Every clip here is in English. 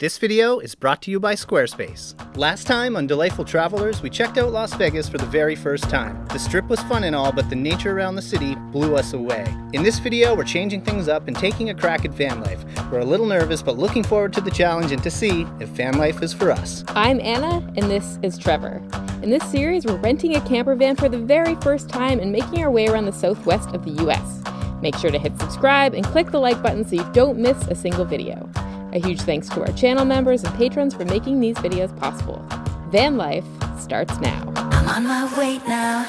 This video is brought to you by Squarespace. Last time on Delightful Travelers, we checked out Las Vegas for the very first time. The strip was fun and all, but the nature around the city blew us away. In this video, we're changing things up and taking a crack at van life. We're a little nervous, but looking forward to the challenge and to see if van life is for us. I'm Anna, and this is Trevor. In this series, we're renting a camper van for the very first time and making our way around the southwest of the US. Make sure to hit subscribe and click the like button so you don't miss a single video. A huge thanks to our channel members and patrons for making these videos possible. Van life starts now. I'm on my way now.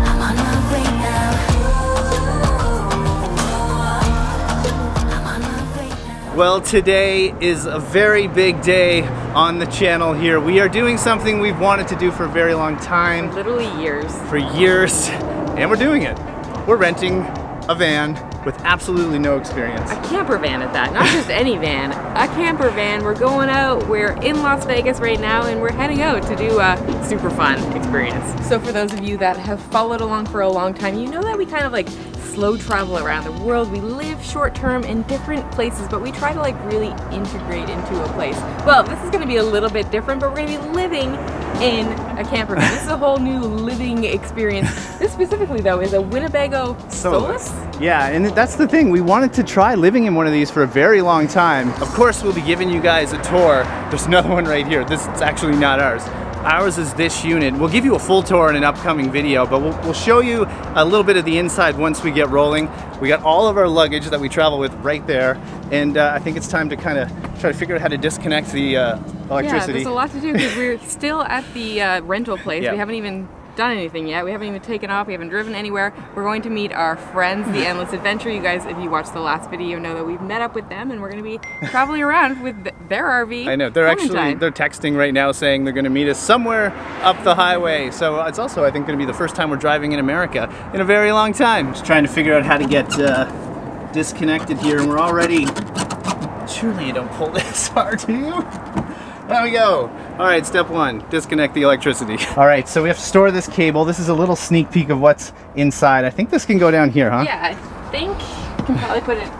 I'm on my way now. I'm on my way now. Well, today is a very big day on the channel here. We are doing something we've wanted to do for a very long time, Literally years. for years, and we're doing it. We're renting a van with absolutely no experience. A camper van at that, not just any van. A camper van. We're going out. We're in Las Vegas right now, and we're heading out to do a super fun experience. So, for those of you that have followed along for a long time, you know that we kind of like slow travel around the world. We live short term in different places, but we try to like really integrate into a place. Well, this is going to be a little bit different, but we're going to be living in a camper van. This is a whole new living experience. This specifically, though, is a Winnebago Solis. Yeah, and that's the thing. We wanted to try living in one of these for a very long time. Of course, we'll be giving you guys a tour. There's another one right here. This is actually not ours. Ours is this unit. We'll give you a full tour in an upcoming video, but we'll, we'll show you a little bit of the inside once we get rolling. We got all of our luggage that we travel with right there, and uh, I think it's time to kind of try to figure out how to disconnect the uh, Yeah, there's a lot to do because we're still at the uh, rental place. Yeah. We haven't even done anything yet. We haven't even taken off. We haven't driven anywhere. We're going to meet our friends, the Endless Adventure. You guys, if you watched the last video, know that we've met up with them, and we're going to be traveling around with their RV. I know they're actually Clementine. they're texting right now saying they're going to meet us somewhere up the highway. So it's also I think going to be the first time we're driving in America in a very long time. Just trying to figure out how to get uh, disconnected here, and we're already. Surely you don't pull this hard, do you? There we go. All right, step one: disconnect the electricity. All right, so we have to store this cable. This is a little sneak peek of what's inside. I think this can go down here, huh? Yeah, I think you can probably put it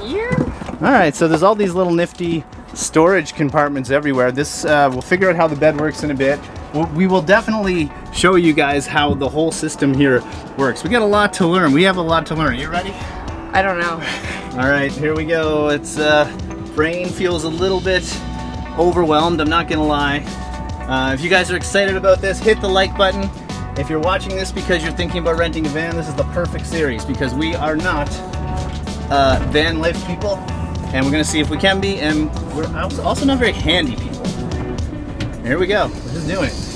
in here. All right, so there's all these little nifty storage compartments everywhere. This, uh, we'll figure out how the bed works in a bit. We'll- We will definitely show you guys how the whole system here works. We got a lot to learn. We have a lot to learn. You ready? I don't know. All right, here we go. It's, uh, brain feels a little bit overwhelmed, I'm not gonna lie. Uh, if you guys are excited about this, hit the like button. If you're watching this because you're thinking about renting a van, this is the perfect series because we are not uh, van life people, and we're gonna see if we can be, and we're also not very handy people. Here we go. We're just doing it.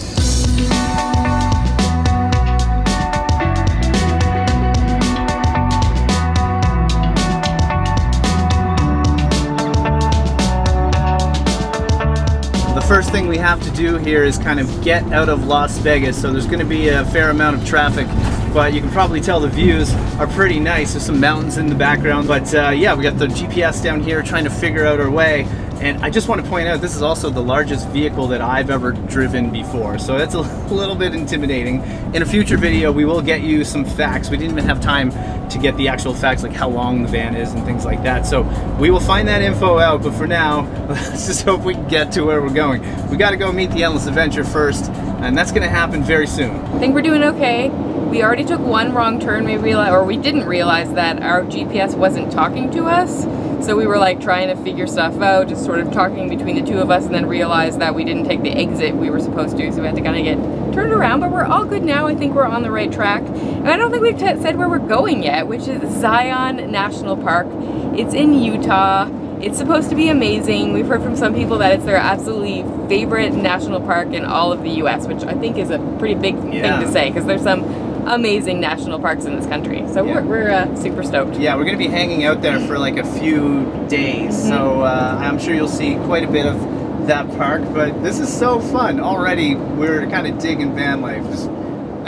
First thing we have to do here is kind of get out of Las Vegas. So there's going to be a fair amount of traffic, but you can probably tell the views are pretty nice. There's some mountains in the background, but uh, yeah, we got the GPS down here trying to figure out our way. And I just want to point out this is also the largest vehicle that I've ever driven before, so that's a little bit intimidating. In a future video, we will get you some facts. We didn't even have time to get the actual facts, like how long the van is and things like that. So we will find that info out, but for now, let's just hope we can get to where we're going. We got to go meet the Endless Adventure first, and that's going to happen very soon. I think we're doing okay. We already took one wrong turn. We realized, or we didn't realize that our GPS wasn't talking to us. So we were like trying to figure stuff out, just sort of talking between the two of us, and then realized that we didn't take the exit we were supposed to. So we had to kind of get turned around. But we're all good now. I think we're on the right track. And I don't think we've said where we're going yet, which is Zion National Park. It's in Utah. It's supposed to be amazing. We've heard from some people that it's their absolutely favorite national park in all of the US, which I think is a pretty big Yeah. thing to say because there's some amazing national parks in this country. So Yeah. we're, we're uh, super stoked. Yeah, we're going to be hanging out there for like a few days, so uh, I'm sure you'll see quite a bit of that park. But this is so fun already. We're kind of digging van life. Just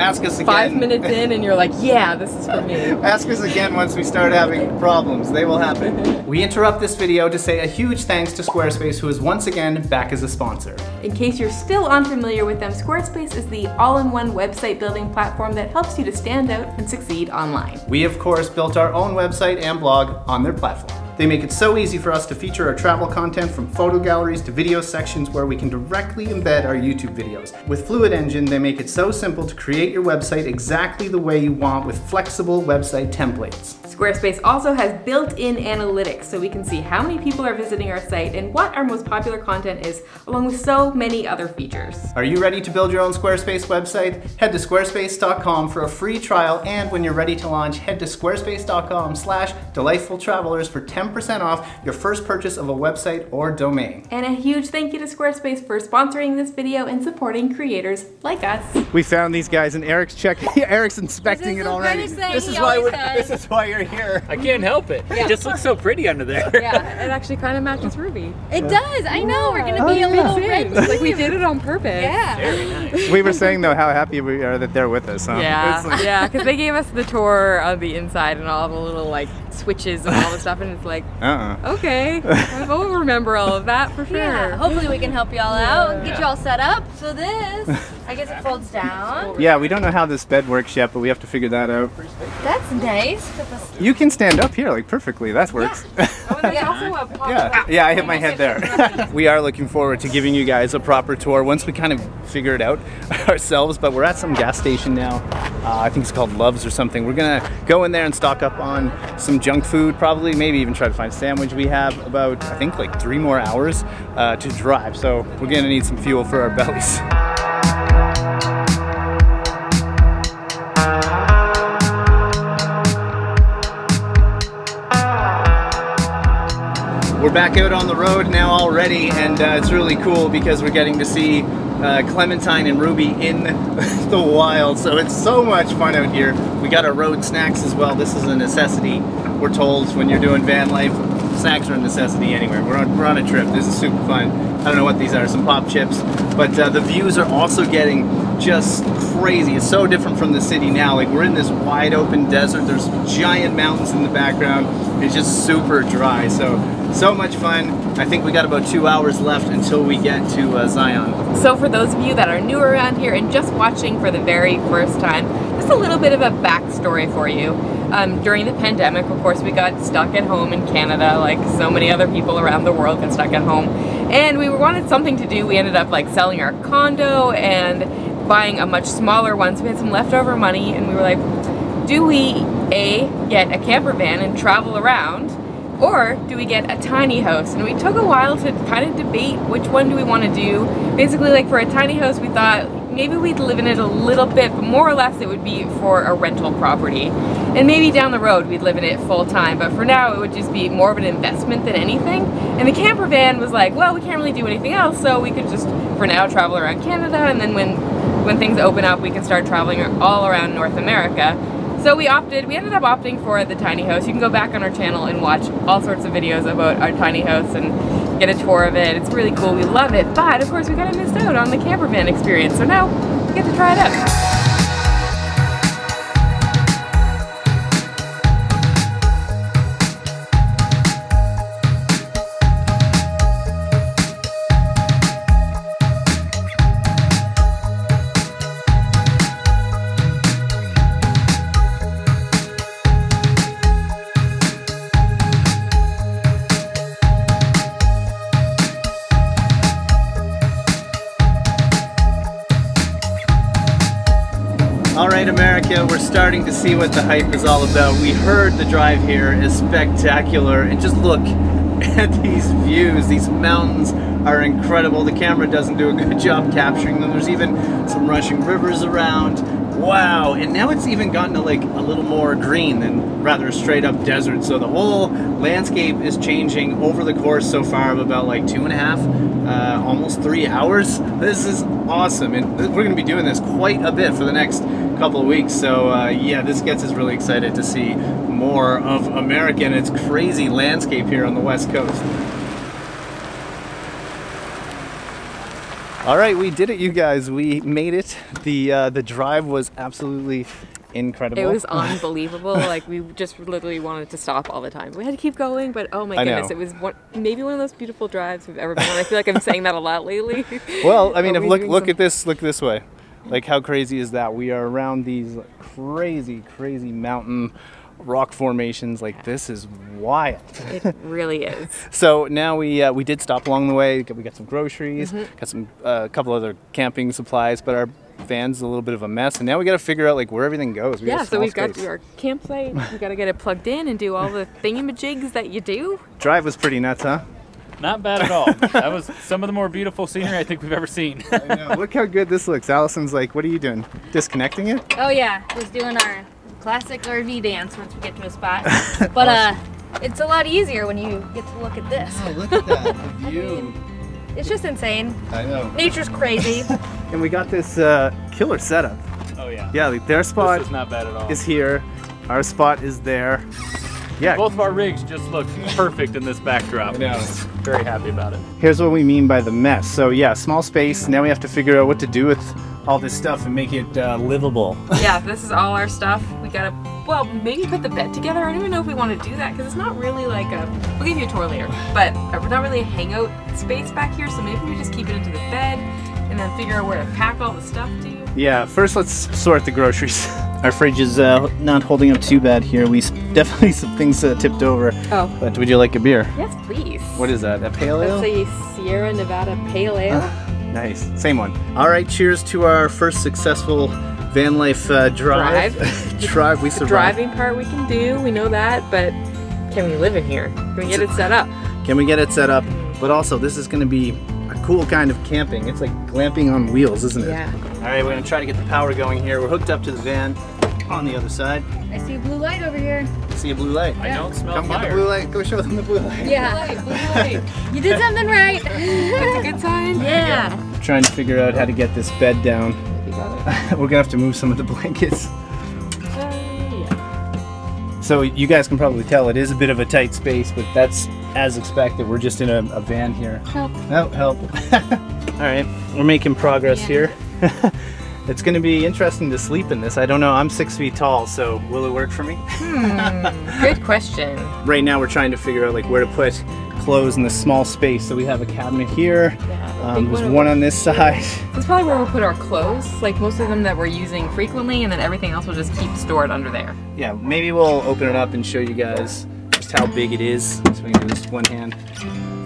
ask us again. Five minutes in, and you're like, yeah, this is for me. Ask us again once we start having problems. They will happen. we interrupt this video to say a huge thanks to Squarespace, who is once again back as a sponsor. In case you're still unfamiliar with them, Squarespace is the all-in-one website building platform that helps you to stand out and succeed online. We, of course, built our own website and blog on their platform. They make it so easy for us to feature our travel content from photo galleries to video sections where we can directly embed our YouTube videos. With Fluid Engine, they make it so simple to create your website exactly the way you want with flexible website templates. Squarespace also has built-in analytics so we can see how many people are visiting our site and what our most popular content is, along with so many other features. Are you ready to build your own Squarespace website? Head to squarespace.com for a free trial and when you're ready to launch, head to squarespace.com slash delightful travelers for 10% off your first purchase of a website or domain. And a huge thank you to Squarespace for sponsoring this video and supporting creators like us. We found these guys and Eric's checking, Eric's inspecting This it is already. This is why we're, this is why you're here. I can't help it. It just looks so pretty under there. Yeah, it actually kind of matches Ruby. It does. I know. We're gonna oh, be a little red. Like we did it on purpose. Yeah. Very nice. We were saying though how happy we are that they're with us, huh? It's Yeah, like- yeah, because they gave us the tour of the inside and all the little like switches and all the stuff, and it's like, Uh-uh. okay, I will remember all of that for sure. Yeah. Hopefully we can help y'all out and get you all set up. So this, I guess it folds down. Yeah, we don't know how this bed works yet, but we have to figure that out. That's nice. You can stand up here like perfectly. That works. Oh, and also a Yeah, yeah, I hit my head there. we are looking forward to giving you guys a proper tour once we kind of figure it out ourselves. But we're at some gas station now. Uh, I think it's called Loves or something. We're gonna go in there and stock up on some junk food, probably, maybe even try to find a sandwich. We have about, I think, like three more hours uh, to drive, so we're gonna need some fuel for our bellies. We're back out on the road now already, and uh, it's really cool because we're getting to see uh, Clementine and Ruby in the wild. So it's so much fun out here. We got our road snacks as well. This is a necessity. We're told when you're doing van life, snacks are a necessity anywhere. We're on, we're on a trip. This is super fun. I don't know what these are, some pop chips. But uh, the views are also getting just crazy. It's so different from the city now. Like we're in this wide open desert. There's giant mountains in the background. It's just super dry. So so much fun. I think we got about two hours left until we get to uh, Zion. So for those of you that are new around here and just watching for the very first time, just a little bit of a backstory for you. Um, during the pandemic, of course, we got stuck at home in Canada, like so many other people around the world got stuck at home. And we wanted something to do. We ended up like selling our condo and buying a much smaller one. So we had some leftover money and we were like, do we A, get a camper van and travel around? Or do we get a tiny house? And we took a while to kind of debate which one do we want to do. Basically, like for a tiny house, we thought maybe we'd live in it a little bit, but more or less it would be for a rental property. And maybe down the road we'd live in it full time, but for now it would just be more of an investment than anything. And the camper van was like, well, we can't really do anything else, so we could just, for now, travel around Canada, and then when, when things open up, we can start traveling all around North America. So we opted, we ended up opting for the tiny house. You can go back on our channel and watch all sorts of videos about our tiny house and get a tour of it. It's really cool, we love it. But of course we kind of missed out on the camper van experience. So now we get to try it out. We're starting to see what the hype is all about. We heard the drive here is spectacular, and just look at these views. These mountains are incredible. The camera doesn't do a good job capturing them. There's even some rushing rivers around. Wow, and now it's even gotten to like a little more green than rather straight up desert. So the whole landscape is changing over the course so far of about like two and a half, uh, almost three hours. This is awesome, and we're gonna be doing this quite a bit for the next couple of weeks. So uh, yeah, this gets us really excited to see more of America and its crazy landscape here on the West Coast. All right, we did it, you guys. We made it. The uh, the drive was absolutely incredible. It was unbelievable. like we just literally wanted to stop all the time. We had to keep going, but oh my I goodness, know. it was one, maybe one of those beautiful drives we've ever been on. I feel like I'm saying that a lot lately. Well, I mean, if look look some- at this. Look this way. Like how crazy is that? We are around these crazy, crazy mountain rock formations. Like this is wild. It really is. So now we uh, we did stop along the way. We got some groceries, Mm-hmm. got some uh, a couple other camping supplies, but our van's a little bit of a mess. And now we got to figure out like where everything goes. We Yeah, so we've got our campsite. We got to get it plugged in and do all the thingamajigs that you do. drive was pretty nuts, huh? Not bad at all. that was some of the more beautiful scenery I think we've ever seen. I know. Look how good this looks. Allison's like, what are you doing? Disconnecting it? Oh yeah, just doing our classic RV dance once we get to a spot. But uh, it's a lot easier when you get to look at this. Oh, look at that the view. It's just insane. I know. Nature's crazy. And we got this uh, killer setup. oh yeah. Yeah, like their This spot is not bad at all. is here. Our spot is there. Yeah. Both of our rigs just look perfect in this backdrop. I know. Very happy about it. Here's what we mean by the mess. So yeah, small space. Now we have to figure out what to do with all this stuff and make it uh, livable. yeah, this is all our stuff. We gotta, well, maybe put the bed together. I don't even know if we want to do that because it's not really like a. We'll give you a tour later, but uh, we're not really a hangout space back here. So maybe we just keep it into the bed and then figure out where to pack all the stuff to. Yeah, first let's sort the groceries. Our fridge is uh, not holding up too bad here. We definitely some things uh, tipped over. Oh. But would you like a beer? Yes, please. What is that? A pale ale? That's a Sierra Nevada Pale Ale. Nice. Same one. All right, cheers to our first successful van life uh, drive. drive. We survived. the driving part we can do, we know that, but can we live in here? Can we get it set up? Can we get it set up? But also, this is going to be a cool kind of camping. It's like glamping on wheels, isn't it? Yeah. All right, we're going to try to get the power going here. We're hooked up to the van on the other side. I see a blue light over here. See a blue light. I don't smell Come get the blue light. Go show them the blue light. Yeah, you did something right. That's a good sign. yeah. Trying to figure out how to get this bed down. You got it. We're gonna have to move some of the blankets. Uh. So you guys can probably tell it is a bit of a tight space, but that's as expected. We're just in a, a van here. Help. Oh, help. All right, we're making progress here. it's gonna be interesting to sleep in this. I don't know, I'm six feet tall, so will it work for me? Good question. Right now we're trying to figure out like where to put clothes in this small space. So we have a cabinet here. Yeah, Um, there's one one on this side. This is probably where we'll put our clothes, like most of them that we're using frequently, and then everything else will just keep stored under there. Yeah, maybe we'll open it up and show you guys just how big it is. So we can do this one hand.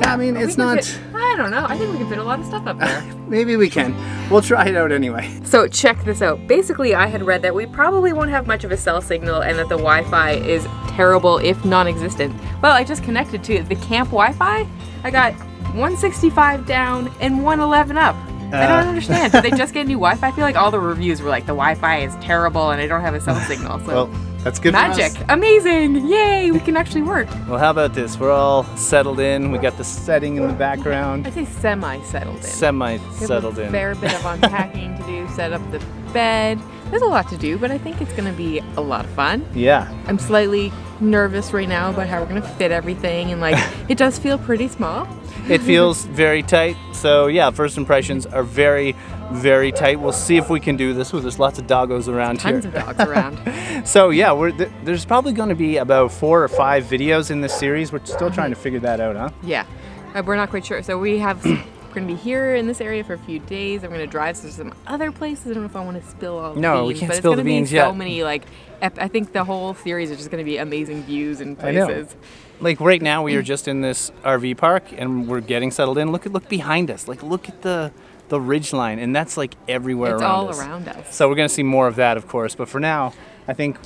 Yeah, I mean, We it's not. fit- I don't know. I think we can fit a lot of stuff up there. Maybe we can. We'll try it out anyway. So check this out. Basically, I had read that we probably won't have much of a cell signal and that the Wi-Fi is terrible, if non-existent. Well, I just connected to the camp Wi-Fi. I got 165 down and 111 up. I don't Uh. understand. Did they just get new Wi-Fi? I feel like all the reviews were like the Wi-Fi is terrible and I don't have a cell signal. So Well, that's good. for us. magic, amazing, yay! We can actually work. Well, how about this? We're all settled in. We got the setting in the background. I say semi-settled in. Semi We have settled a in. fair bit of unpacking to do, set up the bed. There's a lot to do, but I think it's gonna be a lot of fun. Yeah. I'm slightly nervous right now about how we're gonna fit everything, and like it does feel pretty small. It feels very tight. So yeah, first impressions are very, very tight. We'll see if we can do this. Well, there's lots of doggos around Tons here. of dogs around. So yeah, we're th- there's probably going to be about four or five videos in this series. We're still trying to figure that out, huh? yeah, uh, we're not quite sure. So we have. We're gonna be here in this area for a few days. I'm gonna drive to some other places. I don't know if I want to spill all the No, we can't but spill it's the gonna beans be so many like. I think the whole series is just gonna be amazing views and I know. places. Like right now, we are just in this RV park and we're getting settled in. Look at look behind us. Like look at the the ridge line, and that's like everywhere It's around all us. around us. So we're gonna see more of that, of course. But for now, I think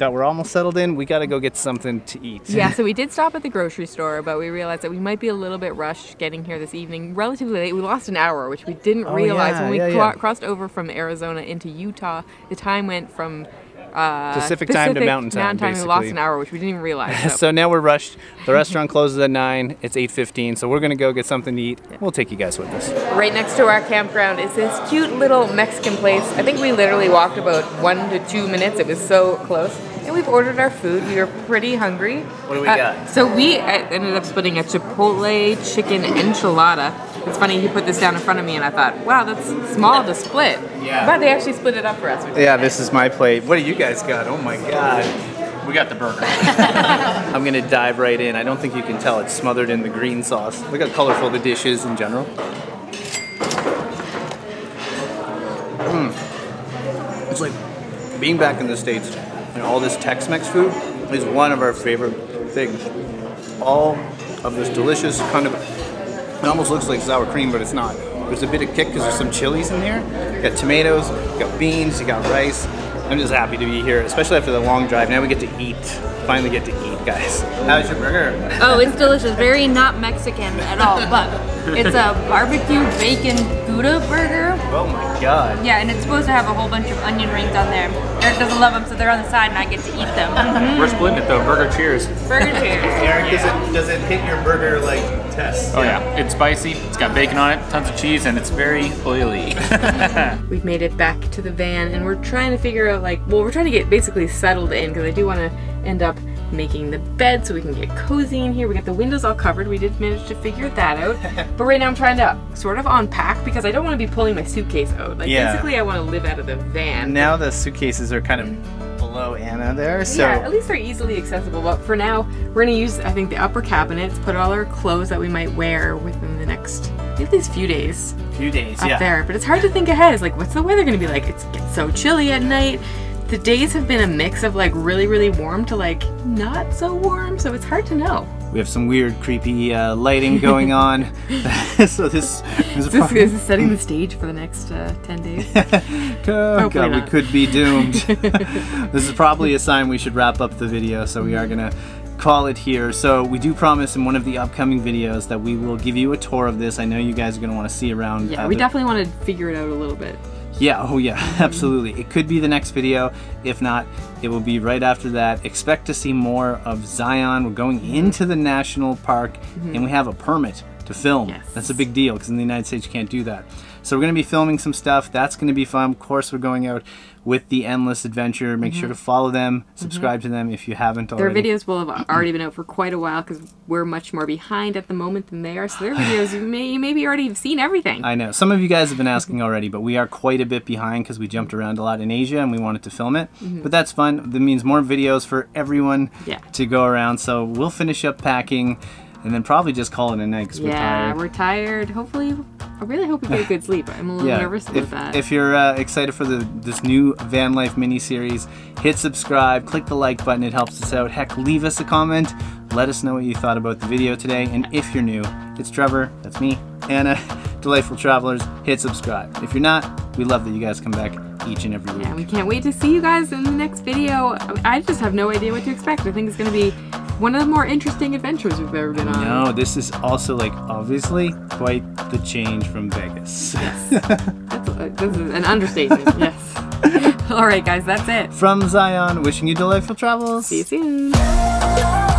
that we're almost settled in. We got to go get something to eat. Yeah, so we did stop at the grocery store, but we realized that we might be a little bit rushed getting here this evening. Relatively late. We lost an hour, which we didn't Oh, realize yeah, when we yeah, yeah. crossed over from Arizona into Utah. The time went from uh, Pacific time to mountain time, We lost an hour, which we didn't even realize. So. So now we're rushed. The restaurant closes at nine. It's eight fifteen. So we're gonna go get something to eat. We'll take you guys with us. right next to our campground is this cute little Mexican place. I think we literally walked about one to two minutes. It was so close. And we've ordered our food. We are pretty hungry. What do we Uh, got? So we ended up splitting a chipotle chicken enchilada. It's funny, he put this down in front of me and I thought, wow, that's small to split. Yeah. But they actually split it up for us. which Yeah, nice. this is my plate. What do you guys got? Oh my god. We got the burger. I'm gonna dive right in. I don't think you can tell it's smothered in the green sauce. Look how colorful the dish is in general. Mm. It's like being back in the States and all this Tex-Mex food. is one of our favorite things. All of this delicious kind of, it almost looks like sour cream, but it's not. There's a bit of kick because there's some chilies in there. You got tomatoes, you got beans, you got rice. I'm just happy to be here, especially after the long drive. Now we get to eat. Finally get to eat, guys. How's your burger? Oh, it's delicious. Very not Mexican at all, but it's a barbecue bacon Gouda burger. Oh my god. Yeah, and it's supposed to have a whole bunch of onion rings on there. Eric doesn't love them, so they're on the side, and I get to eat them. We're splitting it though. Burger cheers. Burger cheers. Eric, does it does it hit your burger like test? Oh yeah, it's spicy. It's got bacon on it, tons of cheese, and it's very oily. We've made it back to the van and we're trying to figure out like, well, we're trying to get basically settled in because I do want to end up making the bed so we can get cozy in here. We got the windows all covered. We did manage to figure that out. but right now I'm trying to sort of unpack because I don't want to be pulling my suitcase out. Like Yeah. basically I want to live out of the van. Now the suitcases are kind of below Anna there, so yeah, at least they're easily accessible. But for now, we're gonna use I think the upper cabinets, put all our clothes that we might wear within the next at least few days few days. up yeah. there. But it's hard to think ahead. It's like, what's the weather gonna be like? It's gets so chilly at night. The days have been a mix of like really, really warm to like not so warm, so it's hard to know. We have some weird, creepy uh, lighting going on. so this, this is This is setting the stage for the next uh, 10 days. oh Hopefully god, we could be doomed. this is probably a sign we should wrap up the video, so we are gonna call it here. So we do promise in one of the upcoming videos that we will give you a tour of this. I know you guys are gonna want to see around. Yeah, uh, we definitely want to figure it out a little bit. Yeah, oh yeah, absolutely. It could be the next video. If not, it will be right after that. Expect to see more of Zion. We're going into the national park and mm-hmm. we have a permit to film. Yes. That's a big deal because in the United States you can't do that. So we're going to be filming some stuff. That's going to be fun. Of course, we're going out with the Endless Adventure. Make sure to follow them, subscribe to them if you haven't already. Their videos will have already been out for quite a while because we're much more behind at the moment than they are. So their videos, you may maybe already have seen everything. I know. Some of you guys have been asking already, but we are quite a bit behind because we jumped around a lot in Asia and we wanted to film it. But that's fun. That means more videos for everyone Mm-hmm. Yeah. to go around. So we'll finish up packing and then probably just call it a night because we're yeah, tired. we're tired. Hopefully, I really hope we get a good sleep. I'm a little nervous about if, that. if you're uh, excited for the this new van life mini series, hit subscribe, click the like button. It helps us out. Heck, leave us a comment. Let us know what you thought about the video today. And if you're new, it's Trevor. That's me, Anna. Delightful Travelers. Hit subscribe. If you're not, we love that you guys come back each and every week. Yeah, we can't wait to see you guys in the next video. I just have no idea what to expect. I think it's going to be one of the more interesting adventures we've ever been on. No, this is also like obviously quite the change from Vegas. That's a, this is an understatement. yes. All right, guys, that's it. from Zion, wishing you delightful travels. See you soon.